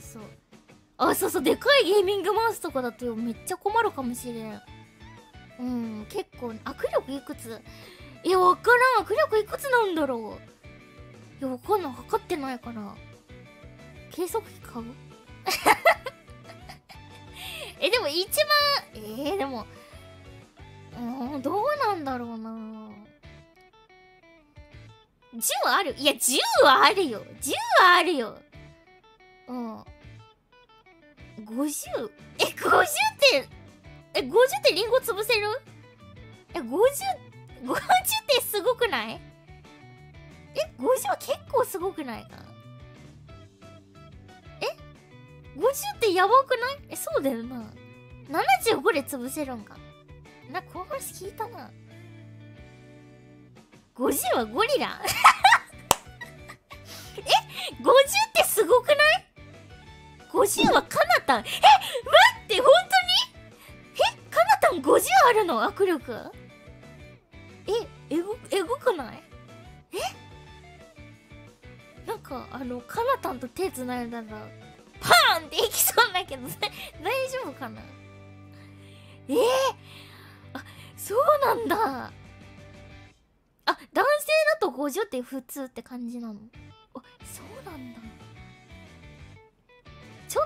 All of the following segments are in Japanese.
そうそうあそうそうでかいゲーミングマウスとかだとめっちゃ困るかもしれん。うん結構握力いくつ？いやわからん。握力いくつなんだろう。いやわかんない。測ってないから。計測器買う？えでも一番えー、でもうんどうなんだろうな。10ある？いや10はあるよ。10はあるよ。うん。50え50ってえ50ってリンゴ潰せる？え5050ってすごくない？え50は結構すごくないか？え？50ってやばくない？えそうだよな。75で潰せるんか。なこの話聞いたな。50はゴリラ？?50 はカナタン。え待って本当に？えカナタン50あるの？握力？ええぐえぐくない？え？なんかあのカナタンと手つないだらパーンっていきそうだけど大丈夫かな？えー、あそうなんだ。あ男性だと50って普通って感じなの？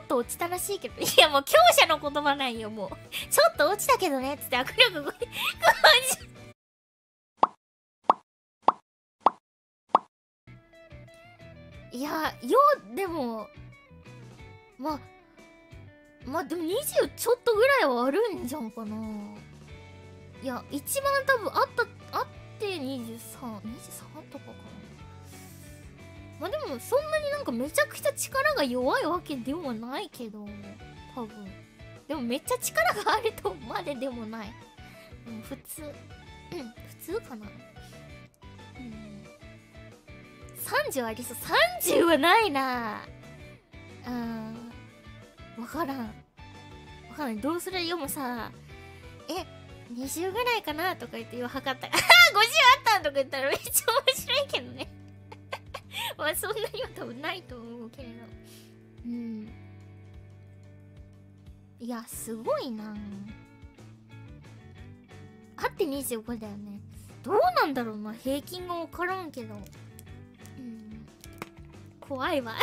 と落ちたらしいけど。いやもう強者の言葉ないよもう。ちょっと落ちたけどねつって握力50 いやよでもまあまあでも20ちょっとぐらいはあるんじゃんかな。いや一番多分あったあって2323まあでもそんなになんかめちゃくちゃ力が弱いわけではないけど多分。でもめっちゃ力があるとまででもない、う、普通。うん普通かな。うん。30ありそう。30はないな。うん。わからん。わからん。どうする？よもさえ20ぐらいかな？とか言って今測った。ら「50あった!」とか言ったらめっちゃ面白いけどね。まあそんなには多分ないと思うけれど。うん。いやすごいな。あって25だよね。どうなんだろうな。平均が分からんけど。うん。怖いわ。